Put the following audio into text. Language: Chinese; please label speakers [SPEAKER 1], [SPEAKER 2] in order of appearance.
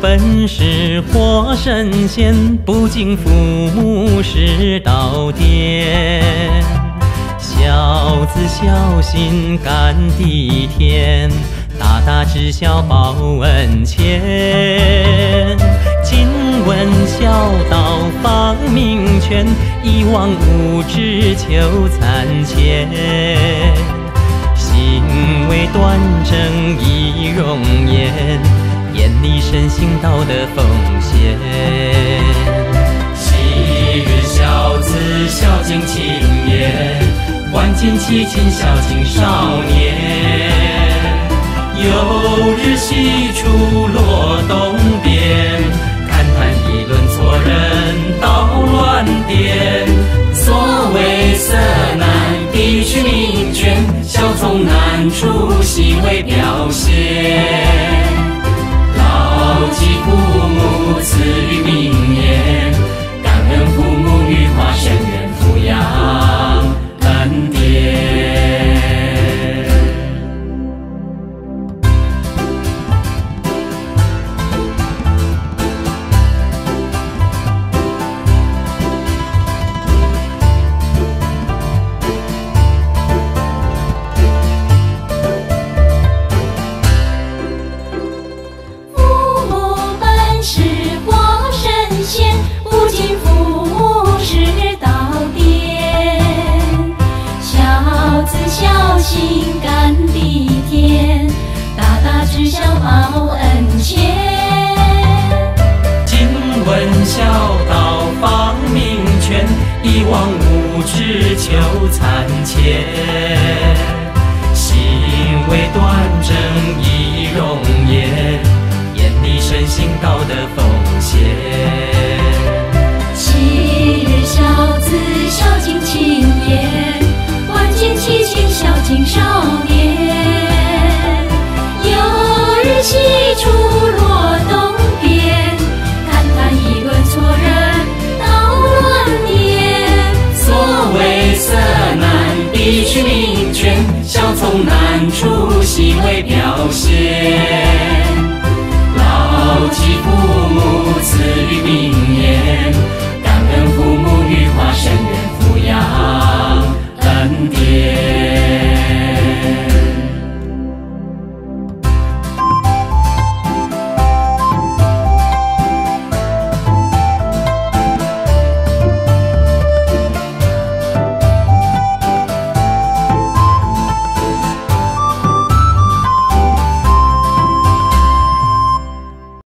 [SPEAKER 1] 本是活神仙，不敬父母是倒颠。孝子孝心感地天，大大知孝报恩千。谨闻孝道方明全，一往无知求参前。行为端正仪容颜，眼里神行道德奉献。
[SPEAKER 2] 昔日孝子孝敬青年，晚见其亲孝敬少年。有日西出落东边，看谈议论错人捣乱点。所谓色难必须明权，孝从难处行为表现。其父母赐予名
[SPEAKER 3] 心感地天，大大知孝报恩千。
[SPEAKER 2] 谨问孝道方明权，一往无知求参前。行为端正仪容颜，眼里神行道德奉难处细微表现。